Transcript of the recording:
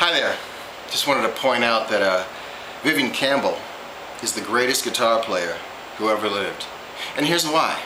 Hi there. Just wanted to point out that uh, Vivian Campbell is the greatest guitar player who ever lived. And here's why.